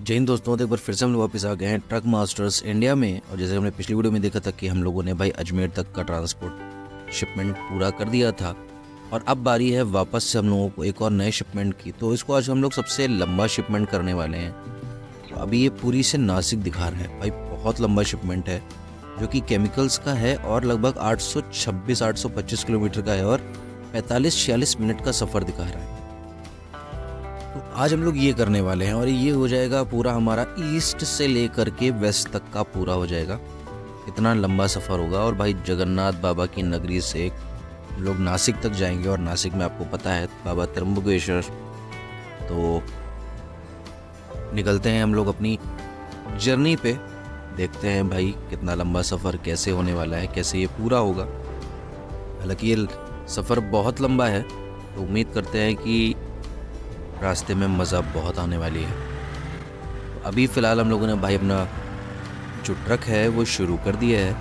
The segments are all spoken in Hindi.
हिंद दोस्तों तो एक बार फिर से हम लोग वापस आ गए हैं ट्रक मास्टर्स इंडिया में। और जैसे हमने पिछली वीडियो में देखा था कि हम लोगों ने भाई अजमेर तक का ट्रांसपोर्ट शिपमेंट पूरा कर दिया था। और अब बारी है वापस से हम लोगों को एक और नए शिपमेंट की। तो इसको आज हम लोग सबसे लंबा शिपमेंट करने वाले हैं। तो अभी ये पूरी से नासिक दिखा रहा है। भाई, बहुत लंबा शिपमेंट है, जो कि केमिकल्स का है और लगभग 826-825 किलोमीटर का है और 45-46 मिनट का सफ़र दिखा रहा है। आज हम लोग ये करने वाले हैं और ये हो जाएगा पूरा हमारा ईस्ट से लेकर के वेस्ट तक का पूरा हो जाएगा। इतना लंबा सफ़र होगा और भाई जगन्नाथ बाबा की नगरी से लोग नासिक तक जाएँगे और नासिक में आपको पता है बाबा त्रम्बकेश्वर तो निकलते हैं हम लोग अपनी जर्नी पे। देखते हैं भाई कितना लंबा सफ़र कैसे होने वाला है, कैसे ये पूरा होगा। हालाँकि ये सफ़र बहुत लंबा है तो उम्मीद करते हैं कि रास्ते में मज़ा बहुत आने वाली है। अभी फ़िलहाल हम लोगों ने भाई अपना जो ट्रक है, वो शुरू कर दिया है।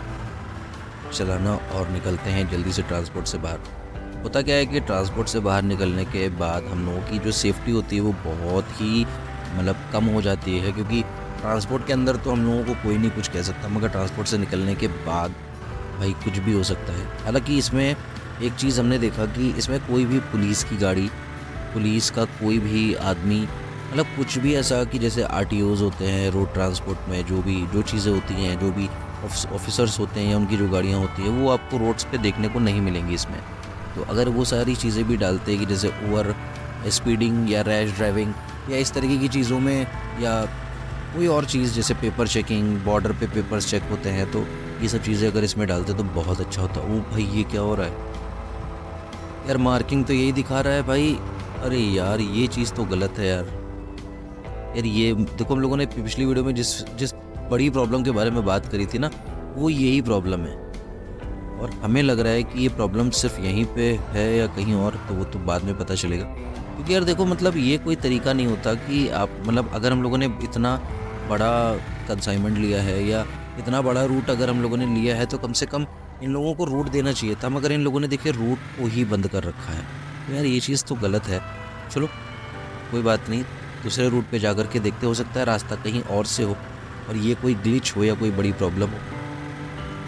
चलाना और निकलते हैं जल्दी से ट्रांसपोर्ट से बाहर। होता क्या है कि ट्रांसपोर्ट से बाहर निकलने के बाद हम लोगों की जो सेफ्टी होती है, वो बहुत ही मतलब कम हो जाती है, क्योंकि ट्रांसपोर्ट के अंदर तो हम लोगों को कोई नहीं कुछ कह सकता, मगर ट्रांसपोर्ट से निकलने के बाद भाई कुछ भी हो सकता है। हालाँकि इसमें एक चीज़ हमने देखा कि इसमें कोई भी पुलिस की गाड़ी पुलिस का कोई भी आदमी मतलब कुछ भी ऐसा कि जैसे आर होते हैं रोड ट्रांसपोर्ट में जो भी, जो चीज़ें होती हैं, जो भी ऑफिसर्स होते हैं या उनकी जो गाड़ियाँ होती हैं, वो आपको रोड्स पे देखने को नहीं मिलेंगी इसमें। तो अगर वो सारी चीज़ें भी डालते हैं कि जैसे ओवर स्पीडिंग या रैश ड्राइविंग या इस तरीके की चीज़ों में या कोई और चीज़ जैसे पेपर चेकिंग बॉर्डर पे पेपर्स चेक होते हैं तो ये सब चीज़ें अगर इसमें डालते तो बहुत अच्छा होता वो भाई, ये क्या हो रहा है? यार मार्किंग तो यही दिखा रहा है भाई अरे यार, ये चीज़ तो गलत है यार। यार ये, देखो हम लोगों ने पिछली वीडियो में जिस जिस बड़ी प्रॉब्लम के बारे में बात करी थी ना, वो यही प्रॉब्लम है। और हमें लग रहा है कि ये प्रॉब्लम सिर्फ़ यहीं पे है या कहीं और तो वो तो बाद में पता चलेगा। क्योंकि यार देखो मतलब ये कोई तरीका नहीं होता कि आप मतलब अगर हम लोगों ने इतना बड़ा कंसाइनमेंट लिया है या इतना बड़ा रूट अगर हम लोगों ने लिया है तो कम से कम इन लोगों को रूट देना चाहिए था। मगर इन लोगों ने देखिए रूट को ही बंद कर रखा है। यार ये चीज़ तो गलत है। चलो कोई बात नहीं दूसरे रूट पे जा कर के देखते हो सकता है रास्ता कहीं और से हो और ये कोई ग्लिच हो या कोई बड़ी प्रॉब्लम हो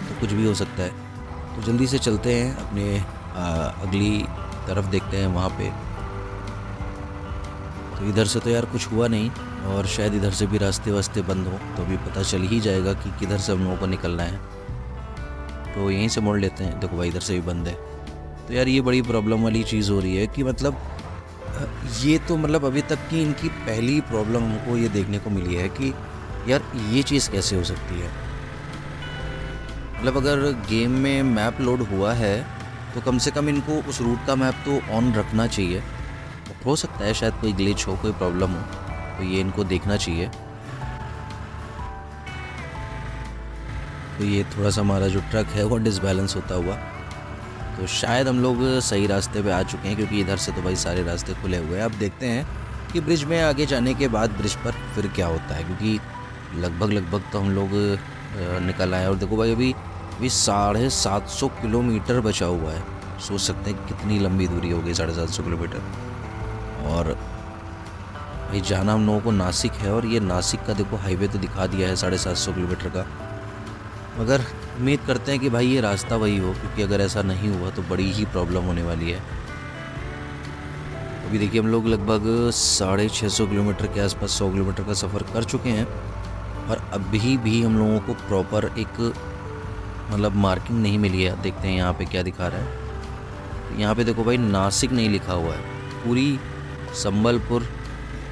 तो कुछ भी हो सकता है। तो जल्दी से चलते हैं अपने आ, अगली तरफ़ देखते हैं वहाँ पे। तो इधर से तो यार कुछ हुआ नहीं और शायद इधर से भी रास्ते वास्ते बंद हो तो अभी पता चल ही जाएगा कि किधर से हम लोगों को निकलना है। तो यहीं से मोड़ लेते हैं देखो भाई इधर से भी बंद है। तो यार ये बड़ी प्रॉब्लम वाली चीज़ हो रही है कि मतलब ये तो मतलब अभी तक की इनकी पहली प्रॉब्लम हमको ये देखने को मिली है कि यार ये चीज़ कैसे हो सकती है? मतलब अगर गेम में मैप लोड हुआ है तो कम से कम इनको उस रूट का मैप तो ऑन रखना चाहिए। हो सकता है शायद कोई ग्लिच हो, कोई प्रॉब्लम हो तो ये इनको देखना चाहिए। तो ये थोड़ा सा हमारा जो ट्रक है, वो डिसबैलेंस होता हुआ। तो शायद हम लोग सही रास्ते पे आ चुके हैं, क्योंकि इधर से तो भाई सारे रास्ते खुले हुए हैं। अब देखते हैं कि ब्रिज में आगे जाने के बाद ब्रिज पर फिर क्या होता है, क्योंकि लगभग लगभग तो हम लोग निकल आए और देखो भाई, अभी अभी साढ़े सात सौ किलोमीटर बचा हुआ है। सोच सकते हैं कितनी लंबी दूरी होगी साढ़े सात सौ किलोमीटर। और भाई, जाना हम लोगों को नासिक है, और ये नासिक का देखो हाईवे तो दिखा दिया है साढ़े सात सौ किलोमीटर का। मगर उम्मीद करते हैं कि भाई ये रास्ता वही हो, क्योंकि अगर ऐसा नहीं हुआ तो बड़ी ही प्रॉब्लम होने वाली है। अभी देखिए हम लोग लगभग साढ़े छः सौ किलोमीटर के आसपास, सौ किलोमीटर का सफ़र कर चुके हैं, और अभी भी हम लोगों को प्रॉपर एक मतलब मार्किंग नहीं मिली है। देखते हैं यहाँ पे क्या दिखा रहा है। यहाँ पे देखो भाई नासिक नहीं लिखा हुआ है, पूरी संबलपुर,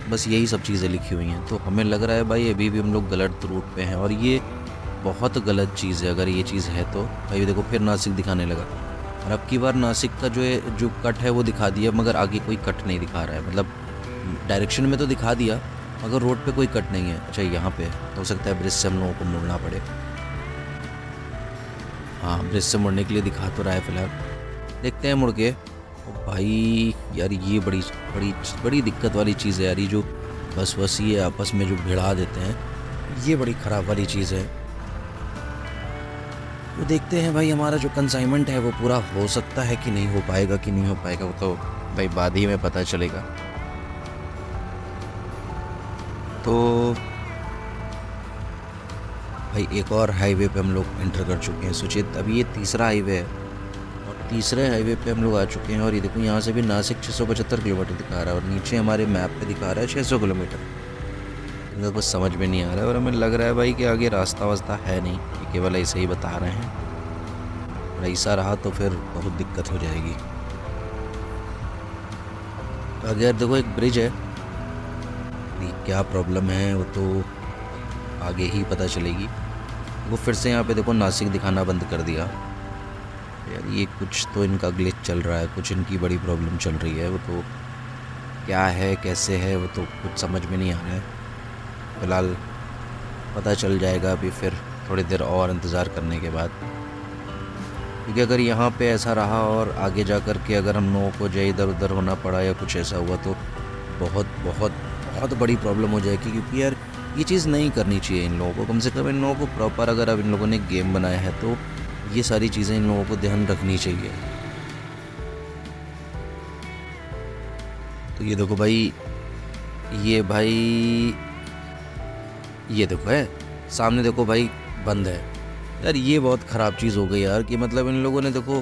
बस यही सब चीज़ें लिखी हुई हैं। तो हमें लग रहा है भाई अभी भी हम लोग गलत रूट पे हैं, और ये बहुत गलत चीज़ है, अगर ये चीज़ है तो। भाई देखो, फिर नासिक दिखाने लगा। और अब की बार नासिक का जो है जो कट है वो दिखा दिया, मगर आगे कोई कट नहीं दिखा रहा है। मतलब डायरेक्शन में तो दिखा दिया, मगर रोड पे कोई कट नहीं है। अच्छा यहाँ पे हो सकता है ब्रिज से हम लोगों को मुड़ना पड़े। हाँ ब्रिज से मुड़ने के लिए दिखा तो रहा है फ़िलहाल। देखते हैं मुड़ के। भाई, यार ये बड़ी बड़ी बड़ी दिक्कत वाली चीज़ है यार, ये जो बस बस ये आपस में जो भिड़ा देते हैं, ये बड़ी ख़राब वाली चीज़ है। तो देखते हैं भाई हमारा जो कंसाइनमेंट है वो पूरा हो सकता है कि नहीं हो पाएगा, कि नहीं हो पाएगा, वो तो भाई बाद ही में पता चलेगा। तो भाई एक और हाईवे पे हम लोग एंटर कर चुके हैं, सुचित। अभी ये तीसरा हाईवे है और तीसरे हाईवे पे हम लोग आ चुके हैं और ये देखो यहाँ से भी नासिक छः सौ पचहत्तर किलोमीटर दिखा रहा है और नीचे हमारे मैप पे दिखा रहा है 600 किलोमीटर। इनका कुछ समझ में नहीं आ रहा है और हमें लग रहा है भाई कि आगे रास्ता वास्ता है नहीं ये केवल ऐसे ही बता रहे हैं। और ऐसा रहा तो फिर बहुत दिक्कत हो जाएगी। अगर देखो, एक ब्रिज है। क्या प्रॉब्लम है, वो तो आगे ही पता चलेगी। वो फिर से यहाँ पे देखो, नासिक दिखाना बंद कर दिया। यार ये कुछ तो इनका ग्लिच चल रहा है, कुछ इनकी बड़ी प्रॉब्लम चल रही है। वो तो क्या है, कैसे है, वो तो कुछ समझ में नहीं आ रहा है। फ़िलहाल पता चल जाएगा अभी फिर थोड़ी देर और इंतज़ार करने के बाद। क्योंकि अगर यहाँ पे ऐसा रहा और आगे जा कर के अगर हम लोगों को जो इधर उधर होना पड़ा या कुछ ऐसा हुआ तो बहुत बहुत बहुत बड़ी प्रॉब्लम हो जाएगी। क्योंकि यार ये चीज़ नहीं करनी चाहिए इन लोगों को। कम से कम इन लोगों को प्रॉपर अगर अब इन लोगों ने गेम बनाया है तो ये सारी चीज़ें इन लोगों को ध्यान रखनी चाहिए। तो ये देखो भाई, ये भाई ये देखो है, सामने देखो भाई बंद है। यार ये बहुत ख़राब चीज़ हो गई यार कि मतलब इन लोगों ने देखो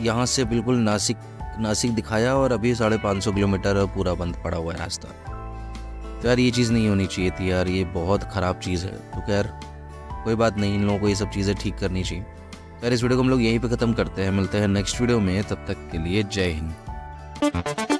यहाँ से बिल्कुल नासिक नासिक दिखाया और अभी साढ़े पाँच सौ किलोमीटर पूरा बंद पड़ा हुआ है रास्ता। तो यार ये चीज़ नहीं होनी चाहिए थी यार, ये बहुत ख़राब चीज़ है। तो यार कोई बात नहीं, इन लोगों को ये सब चीज़ें ठीक करनी चाहिए। तो यार इस वीडियो को हम लोग यहीं पे ख़त्म करते हैं, मिलते हैं नेक्स्ट वीडियो में, तब तक के लिए जय हिंद।